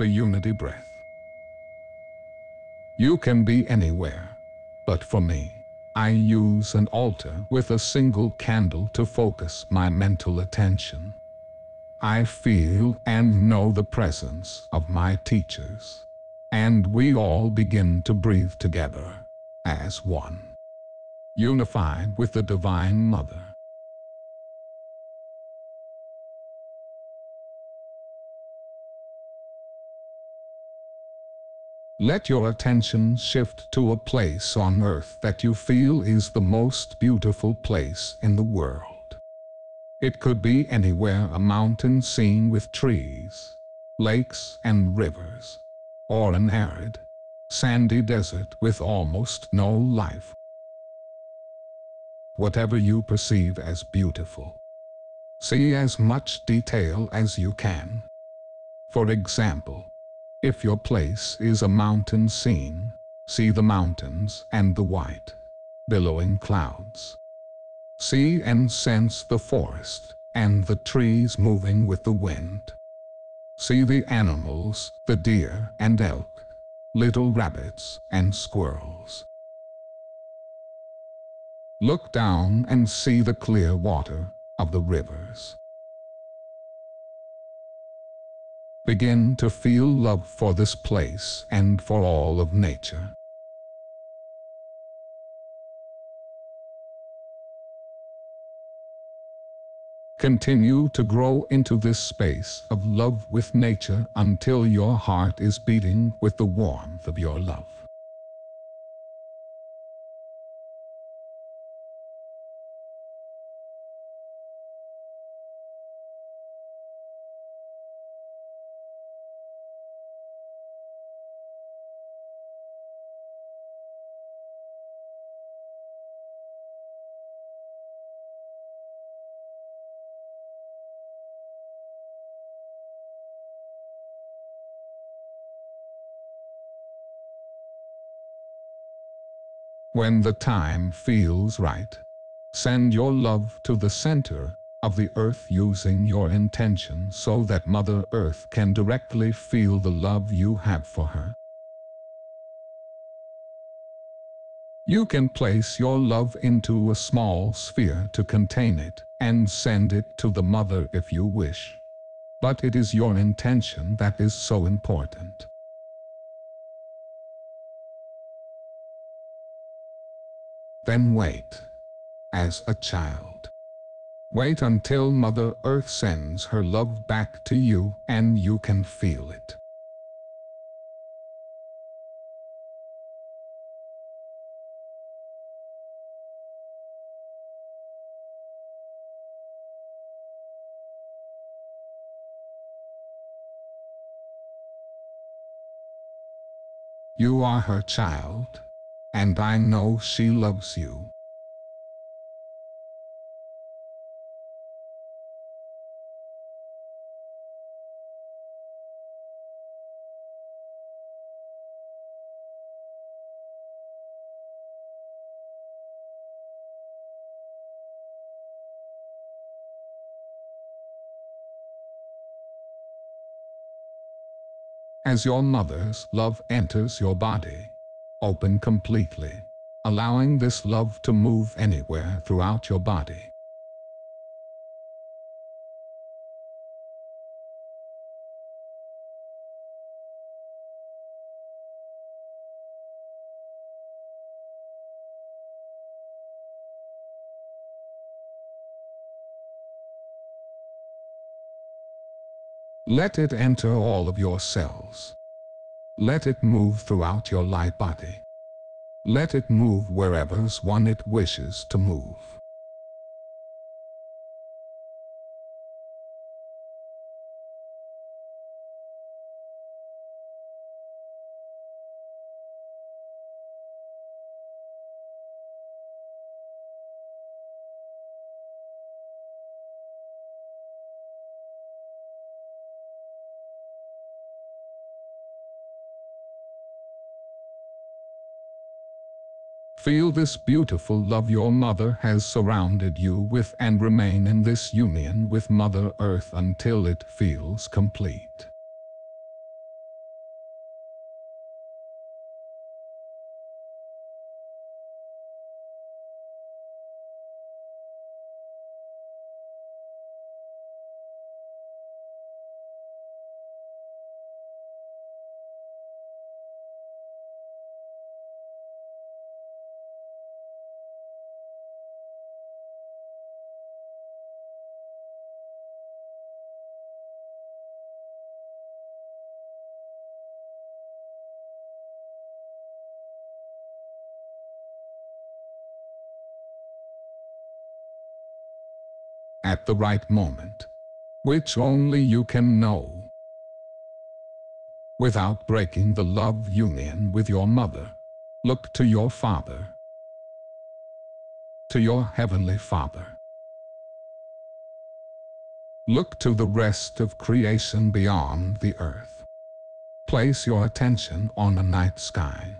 the unity breath. You can be anywhere, but for me, I use an altar with a single candle to focus my mental attention. I feel and know the presence of my teachers, and we all begin to breathe together as one, unified with the Divine Mother. Let your attention shift to a place on earth that you feel is the most beautiful place in the world. It could be anywhere a mountain scene with trees, lakes and rivers, or an arid, sandy desert with almost no life. Whatever you perceive as beautiful, see as much detail as you can. For example, if your place is a mountain scene, see the mountains and the white, billowing clouds. See and sense the forest and the trees moving with the wind. See the animals, the deer and elk, little rabbits and squirrels. Look down and see the clear water of the rivers. Begin to feel love for this place and for all of nature. Continue to grow into this space of love with nature until your heart is beating with the warmth of your love. When the time feels right, send your love to the center of the earth using your intention so that Mother Earth can directly feel the love you have for her. You can place your love into a small sphere to contain it and send it to the Mother if you wish. But it is your intention that is so important. Then wait, as a child. Wait until Mother Earth sends her love back to you and you can feel it. You are her child and I know she loves you. As your mother's love enters your body, open completely, allowing this love to move anywhere throughout your body. Let it enter all of your cells. Let it move throughout your light body. Let it move wherever's one it wishes to move. Feel this beautiful love your mother has surrounded you with and remain in this union with Mother Earth until it feels complete. At the right moment, which only you can know. Without breaking the love union with your mother, look to your Father, to your Heavenly Father. Look to the rest of creation beyond the earth. Place your attention on the night sky.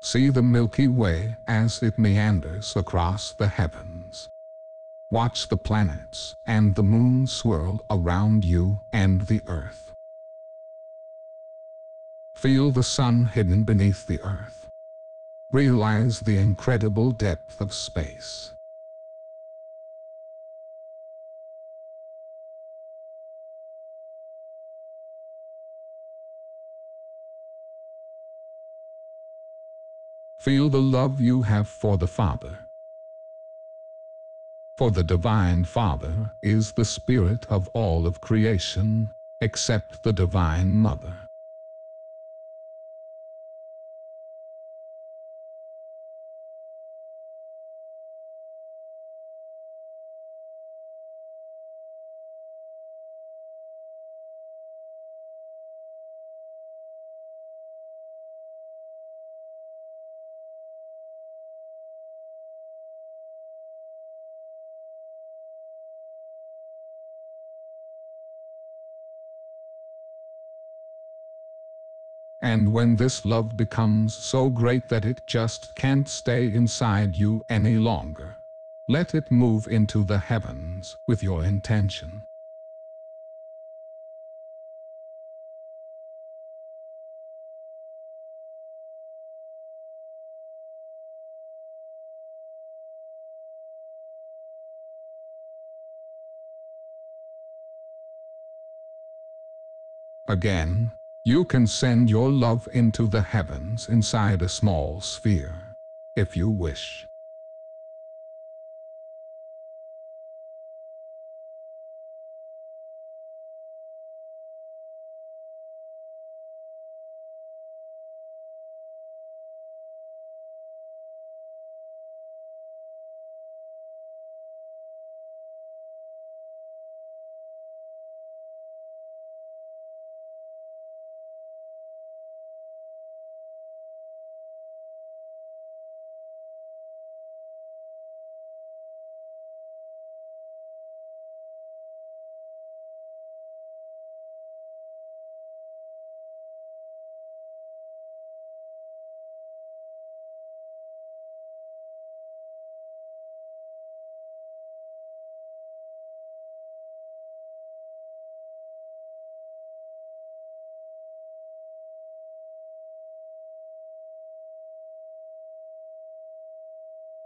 See the Milky Way as it meanders across the heavens. Watch the planets and the moon swirl around you and the earth. Feel the sun hidden beneath the earth. Realize the incredible depth of space. Feel the love you have for the Father. For the Divine Father is the spirit of all of creation, except the Divine Mother. And when this love becomes so great that it just can't stay inside you any longer, let it move into the heavens with your intention. Again, you can send your love into the heavens inside a small sphere, if you wish.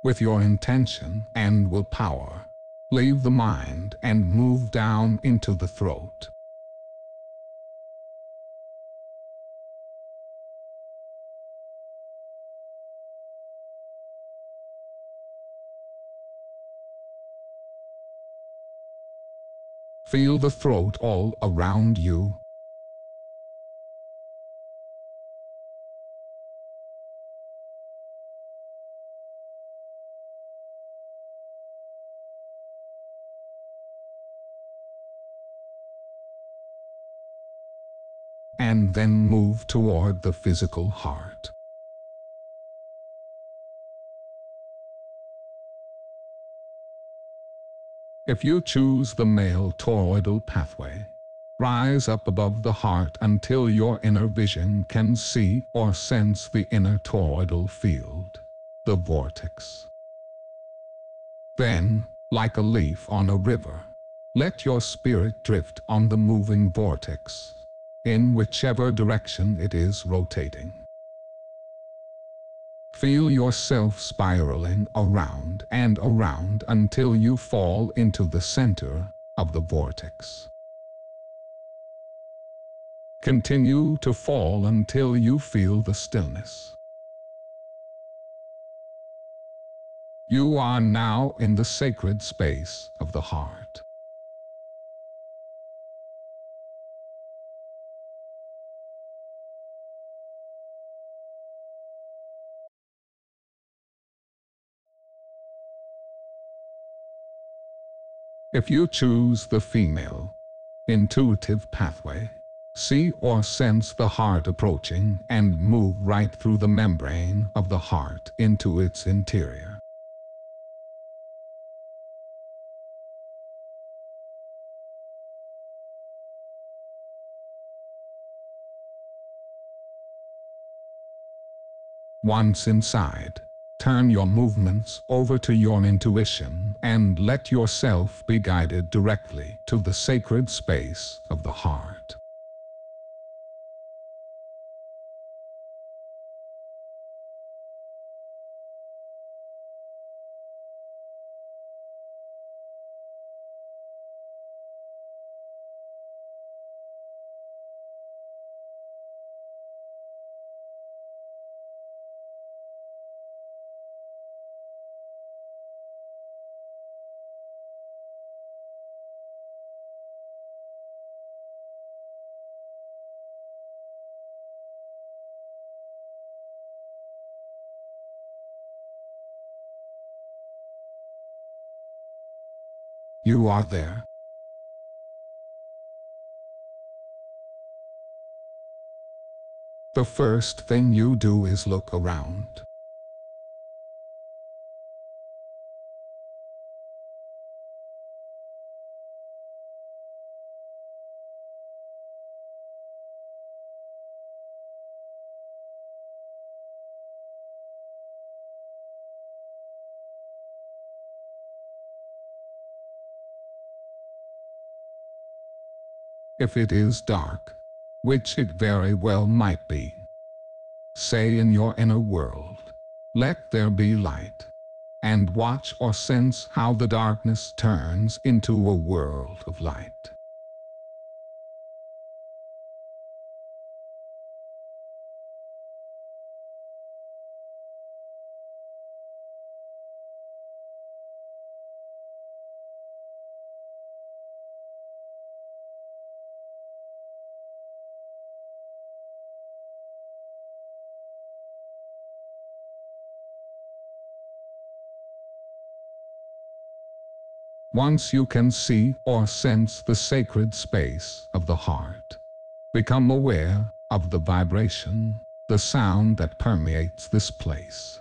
With your intention and willpower. Leave the mind and move down into the throat. Feel the throat all around you and then move toward the physical heart. If you choose the male toroidal pathway, rise up above the heart until your inner vision can see or sense the inner toroidal field, the vortex. Then, like a leaf on a river, let your spirit drift on the moving vortex in whichever direction it is rotating. Feel yourself spiraling around and around until you fall into the center of the vortex. Continue to fall until you feel the stillness. You are now in the sacred space of the heart. If you choose the female, intuitive pathway, see or sense the heart approaching and move right through the membrane of the heart into its interior. Once inside, turn your movements over to your intuition and let yourself be guided directly to the sacred space of the heart. You are there. The first thing you do is look around. If it is dark, which it very well might be. Say in your inner world, let there be light, and watch or sense how the darkness turns into a world of light. Once you can see or sense the sacred space of the heart, become aware of the vibration, the sound that permeates this place.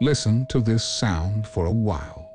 Listen to this sound for a while.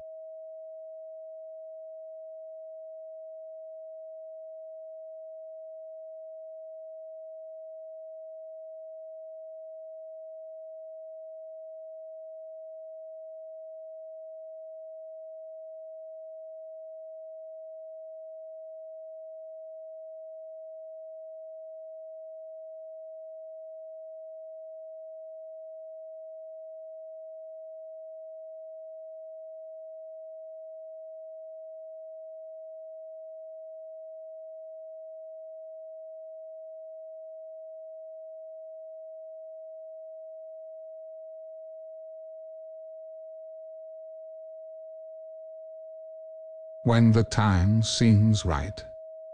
When the time seems right,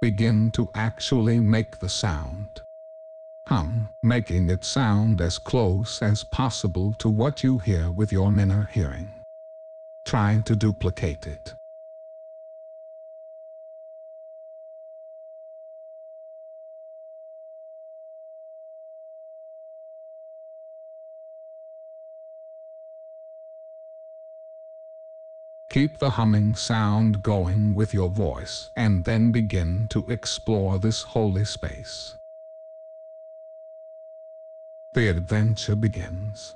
begin to actually make the sound. Hum, making it sound as close as possible to what you hear with your inner hearing. Try to duplicate it. Keep the humming sound going with your voice and then begin to explore this holy space. The adventure begins.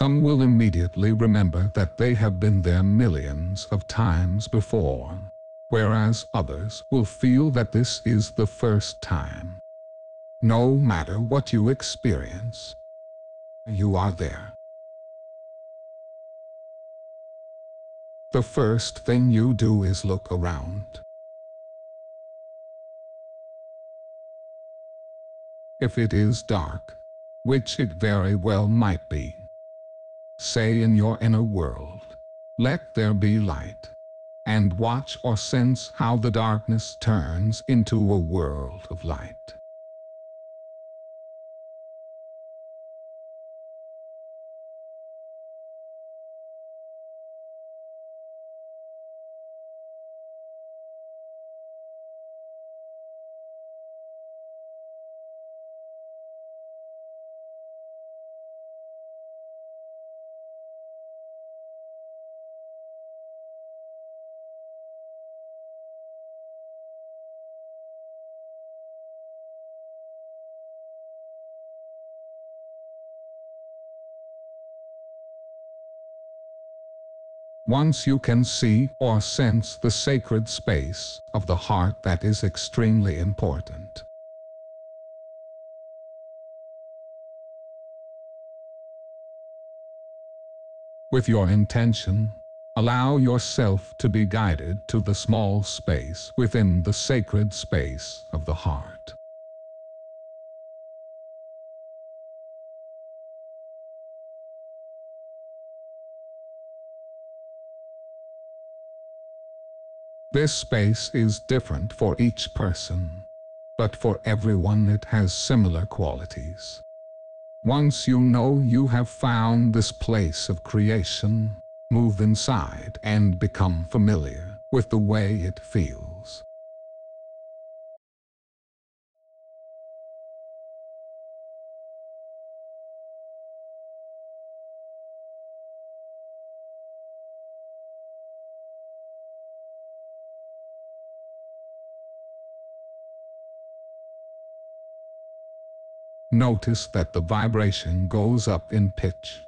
Some will immediately remember that they have been there millions of times before. whereas others will feel that this is the first time. No matter what you experience, you are there. The first thing you do is look around. If it is dark, which it very well might be, say in your inner world, let there be light, and watch or sense how the darkness turns into a world of light. Once you can see or sense the sacred space of the heart that is extremely important. With your intention, allow yourself to be guided to the small space within the sacred space of the heart. This space is different for each person, but for everyone it has similar qualities. Once you know you have found this place of creation, move inside and become familiar with the way it feels. Notice that the vibration goes up in pitch.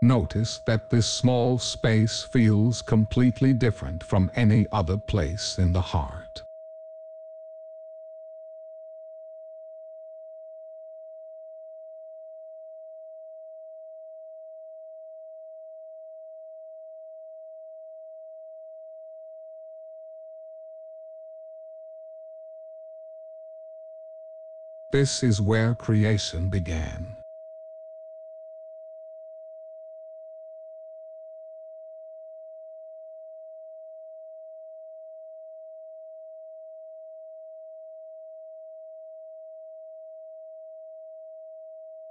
Notice that this small space feels completely different from any other place in the heart. This is where creation began.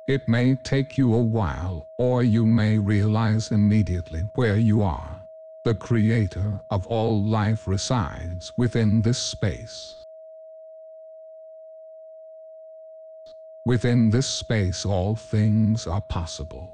It may take you a while, or you may realize immediately where you are. The creator of all life resides within this space. Within this space all things are possible.